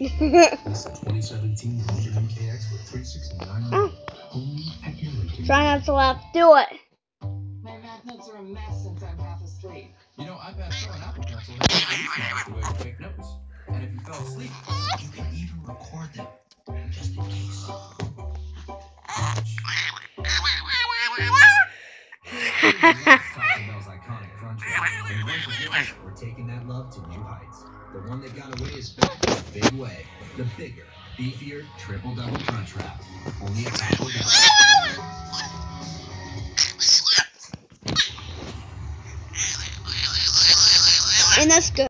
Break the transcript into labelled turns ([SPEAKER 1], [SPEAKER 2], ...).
[SPEAKER 1] Oh.
[SPEAKER 2] only at your Lincoln.
[SPEAKER 1] Try not to laugh. Do it.
[SPEAKER 3] My math notes are a mess since I'm half asleep.
[SPEAKER 4] You know, I passed on Apple Pencil has the way to take notes. And if you fell asleep, you can even record them, just in case.
[SPEAKER 5] Taco Bell's iconic crunch wrap. We're taking that love to new heights. The one that got away is back in a big way. The bigger, beefier, triple double wrap. Only at Taco Bell.
[SPEAKER 1] And that's good.